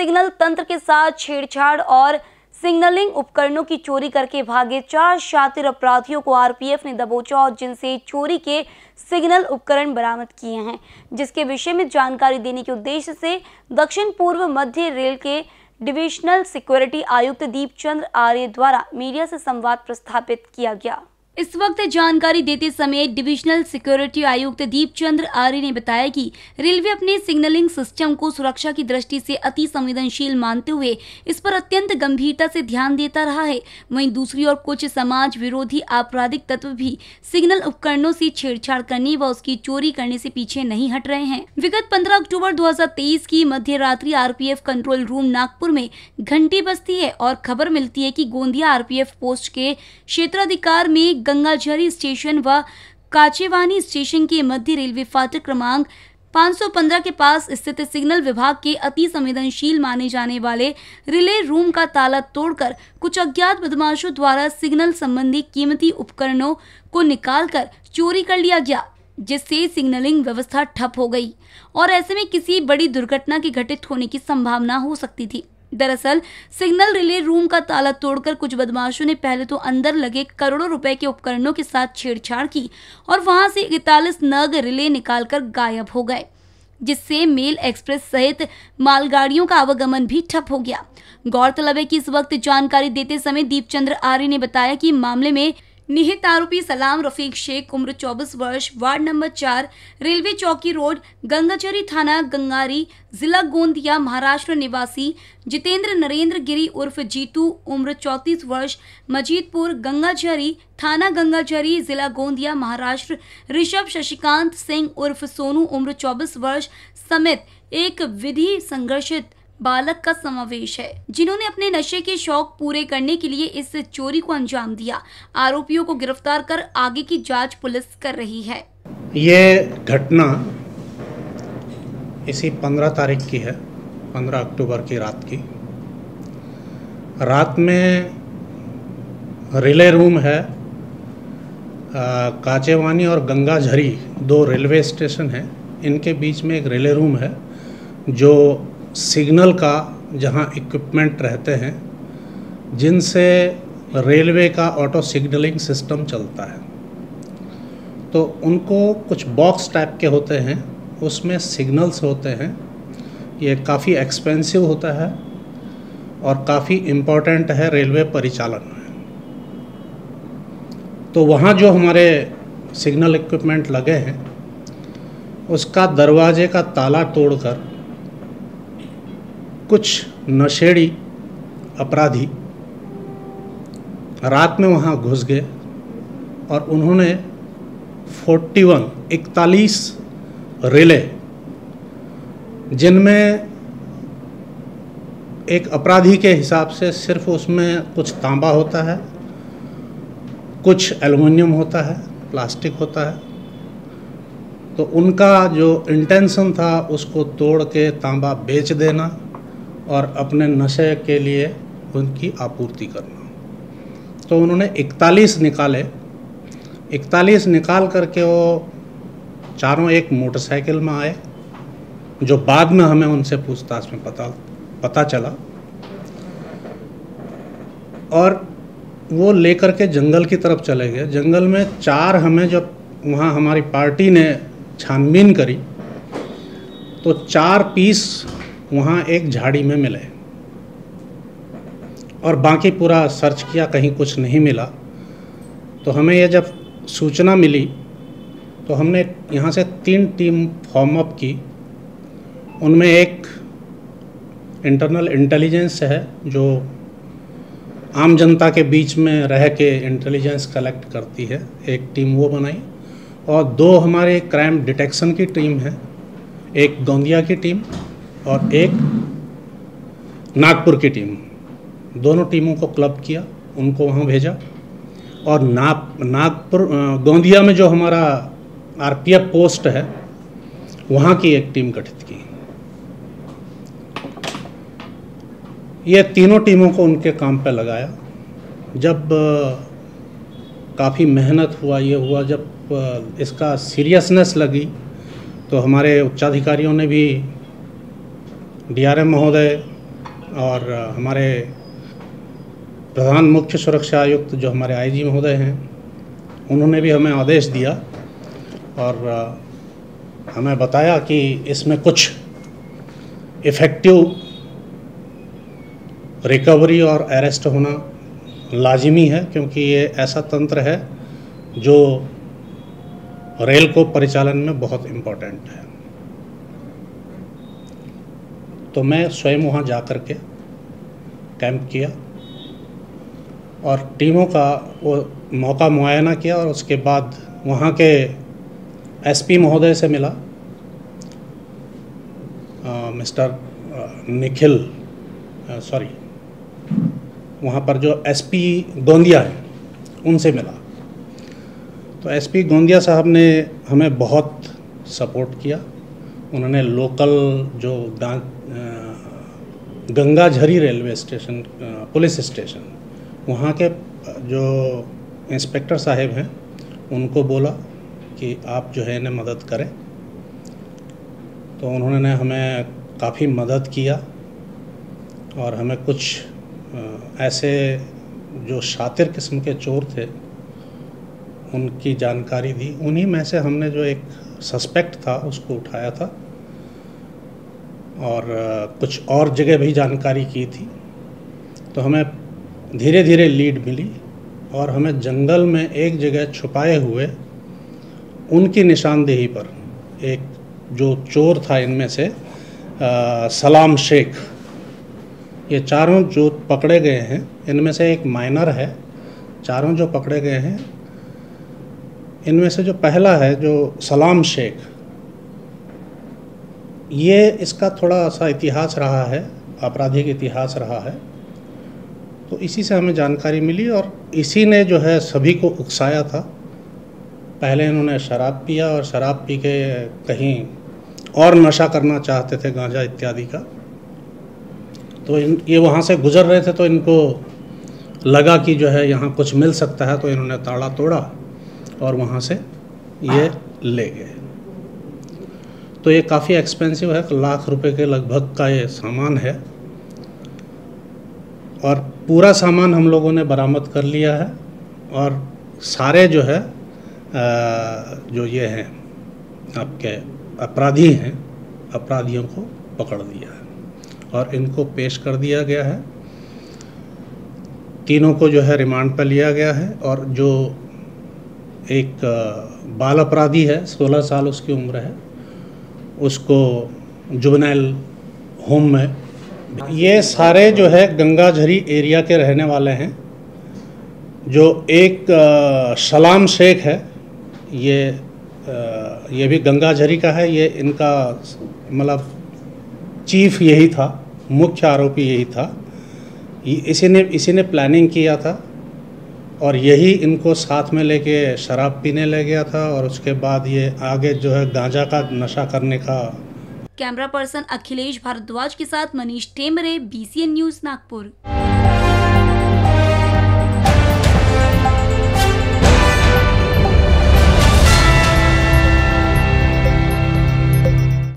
Signal तंत्र के साथ छेड़छाड़ और सिग्नलिंग उपकरणों की चोरी करके भागे चार शातिर अपराधियों को आरपीएफ ने दबोचा और जिनसे चोरी के सिग्नल उपकरण बरामद किए हैं, जिसके विषय में जानकारी देने के उद्देश्य से दक्षिण पूर्व मध्य रेल के डिविजनल सिक्योरिटी आयुक्त दीपचंद्र आर्य द्वारा मीडिया से संवाद प्रस्थापित किया गया। इस वक्त जानकारी देते समय डिविजनल सिक्योरिटी आयुक्त दीप चंद्र आर्य ने बताया कि रेलवे अपने सिग्नलिंग सिस्टम को सुरक्षा की दृष्टि से अति संवेदनशील मानते हुए इस पर अत्यंत गंभीरता से ध्यान देता रहा है। वहीं दूसरी ओर कुछ समाज विरोधी आपराधिक तत्व भी सिग्नल उपकरणों से छेड़छाड़ करने व उसकी चोरी करने से पीछे नहीं हट रहे हैं। विगत पंद्रह अक्टूबर दो हज़ार तेईस की मध्य रात्रि कंट्रोल रूम नागपुर में घंटी बजती है और खबर मिलती है की गोंदिया आरपीएफ पोस्ट के क्षेत्राधिकार में गंगाझरी स्टेशन व काचेवानी स्टेशन के मध्य रेलवे फाटक क्रमांक 515 के पास स्थित सिग्नल विभाग के अति संवेदनशील माने जाने वाले रिले रूम का ताला तोड़कर कुछ अज्ञात बदमाशों द्वारा सिग्नल संबंधी कीमती उपकरणों को निकालकर चोरी कर लिया गया, जिससे सिग्नलिंग व्यवस्था ठप हो गई और ऐसे में किसी बड़ी दुर्घटना के घटित होने की संभावना हो सकती थी। दरअसल, सिग्नल रिले रूम का ताला तोड़कर कुछ बदमाशों ने पहले तो अंदर लगे करोड़ों रुपए के उपकरणों के साथ छेड़छाड़ की और वहाँ से इकतालीस नग रिले निकालकर गायब हो गए, जिससे मेल एक्सप्रेस सहित मालगाड़ियों का आवागमन भी ठप हो गया। गौरतलब है कि इस वक्त जानकारी देते समय दीपचंद्र आर्य ने बताया कि मामले में निहित आरोपी सलाम रफीक शेख, उम्र 24 वर्ष, वार्ड नंबर चार, रेलवे चौकी रोड, गंगाचरी थाना, गंगारी, जिला गोंदिया, महाराष्ट्र निवासी जितेंद्र नरेंद्र गिरी उर्फ़ जीतू, उम्र 34 वर्ष, मजीदपुर, गंगाचरी थाना, गंगाचरी, जिला गोंदिया, महाराष्ट्र, ऋषभ शशिकांत सिंह उर्फ़ सोनू, उम्र 24 वर्ष समेत एक विधि संघर्षित। बालक का समावेश है, जिन्होंने अपने नशे के शौक पूरे करने के लिए इस चोरी को अंजाम दिया। आरोपियों को गिरफ़्तार कर आगे की जाँच पुलिस कर रही है। ये घटना इसी पंद्रह तारीख की है, पंद्रह अक्टूबर की रात की। रात में रिले रूम है काचेवानी और गंगा झरी दो रेलवे स्टेशन हैं। इनके बीच में एक रिले रूम है, जो सिग्नल का जहाँ इक्विपमेंट रहते हैं, जिनसे रेलवे का ऑटो सिग्नलिंग सिस्टम चलता है। तो उनको कुछ बॉक्स टाइप के होते हैं, उसमें सिग्नल्स होते हैं। ये काफ़ी एक्सपेंसिव होता है और काफ़ी इम्पोर्टेंट है रेलवे परिचालन में। तो वहाँ जो हमारे सिग्नल इक्विपमेंट लगे हैं, उसका दरवाजे का ताला तोड़कर कुछ नशेड़ी अपराधी रात में वहाँ घुस गए और उन्होंने 41 इकतालीस रिले, जिनमें एक अपराधी के हिसाब से सिर्फ़ उसमें कुछ तांबा होता है, कुछ एल्युमिनियम होता है, प्लास्टिक होता है तो उनका जो इंटेंशन था उसको तोड़ के तांबा बेच देना और अपने नशे के लिए उनकी आपूर्ति करना। तो उन्होंने इकतालीस निकाले। इकतालीस निकाल करके वो चारों एक मोटरसाइकिल में आए, जो बाद में हमें उनसे पूछताछ में पता पता चला। और वो लेकर के जंगल की तरफ़ चले गए। जंगल में चार हमें जब वहाँ हमारी पार्टी ने छानबीन करी तो चार पीस वहाँ एक झाड़ी में मिले। और बाकी पूरा सर्च किया, कहीं कुछ नहीं मिला। तो हमें यह जब सूचना मिली तो हमने यहाँ से तीन टीम फॉर्म अप की। उनमें एक इंटरनल इंटेलिजेंस है, जो आम जनता के बीच में रह के इंटेलिजेंस कलेक्ट करती है। एक टीम वो बनाई। और दो हमारे क्राइम डिटेक्शन की टीम है। एक गोंदिया की टीम। और एक नागपुर की टीम। दोनों टीमों को क्लब किया, उनको वहाँ भेजा। और नाग, नागपुर गोंदिया में जो हमारा आरपीएफ पोस्ट है, वहाँ की एक टीम गठित की। ये तीनों टीमों को उनके काम पे लगाया। जब काफ़ी मेहनत हुआ, ये हुआ, जब इसका सीरियसनेस लगी तो हमारे उच्चाधिकारियों ने भी डीआरएम महोदय और हमारे प्रधान मुख्य सुरक्षा आयुक्त जो हमारे आईजी महोदय हैं, उन्होंने भी हमें आदेश दिया और हमें बताया कि इसमें कुछ इफ़ेक्टिव रिकवरी और अरेस्ट होना लाजिमी है, क्योंकि ये ऐसा तंत्र है जो रेल को परिचालन में बहुत इम्पोर्टेंट है। तो मैं स्वयं वहाँ जा कर के कैंप किया और टीमों का वो मौका मुआयना किया और उसके बाद वहाँ के एसपी महोदय से मिला आ, मिस्टर निखिल सॉरी वहाँ पर जो एसपी गोंदिया है उनसे मिला। तो एसपी गोंदिया साहब ने हमें बहुत सपोर्ट किया। उन्होंने लोकल जो गंगा झरी रेलवे स्टेशन पुलिस स्टेशन, वहाँ के जो इंस्पेक्टर साहब हैं, उनको बोला कि आप जो है इन्हें मदद करें। तो उन्होंने हमें काफ़ी मदद किया और हमें कुछ ऐसे जो शातिर किस्म के चोर थे, उनकी जानकारी दी। उन्हीं में से हमने जो एक सस्पेक्ट था उसको उठाया था। और कुछ और जगह भी जानकारी की थी। तो हमें धीरे धीरे लीड मिली और हमें जंगल में एक जगह छुपाए हुए उनकी निशानदेही पर एक जो चोर था इनमें से आ, सलाम शेख ये चारों जो पकड़े गए हैं इनमें से एक माइनर है। चारों जो पकड़े गए हैं इनमें से जो पहला है, जो सलाम शेख, ये इसका थोड़ा सा इतिहास रहा है, आपराधिक इतिहास रहा है। तो इसी से हमें जानकारी मिली और इसी ने जो है सभी को उकसाया था। पहले इन्होंने शराब पिया और शराब पी के कहीं और नशा करना चाहते थे, गांजा इत्यादि का। तो इन, ये वहाँ से गुज़र रहे थे तो इनको लगा कि जो है यहाँ कुछ मिल सकता है तो इन्होंने ताड़ा तोड़ा। और वहाँ से ये ले गए। तो ये काफ़ी एक्सपेंसिव है, लाख रुपए के लगभग का ये सामान है। और पूरा सामान हम लोगों ने बरामद कर लिया है और सारे जो है जो ये हैं, आपके अपराधी हैं, अपराधियों को पकड़ दिया है और इनको पेश कर दिया गया है। तीनों को जो है रिमांड पर लिया गया है और जो एक बाल अपराधी है, सोलह साल उसकी उम्र है। उसको जुबनैल होम में ये सारे जो है गंगाझरी एरिया के रहने वाले हैं, जो एक सलाम शेख है। ये ये भी गंगाझरी का है, ये इनका मतलब चीफ यही था, मुख्य आरोपी यही था। इसी ने इसी ने प्लानिंग किया था। और यही इनको साथ में लेके शराब पीने ले गया था और उसके बाद ये आगे जो है गांजा का नशा करने का कैमरा पर्सन अखिलेश भारद्वाज के साथ मनीष टेमरे बीसीएन न्यूज़ नागपुर।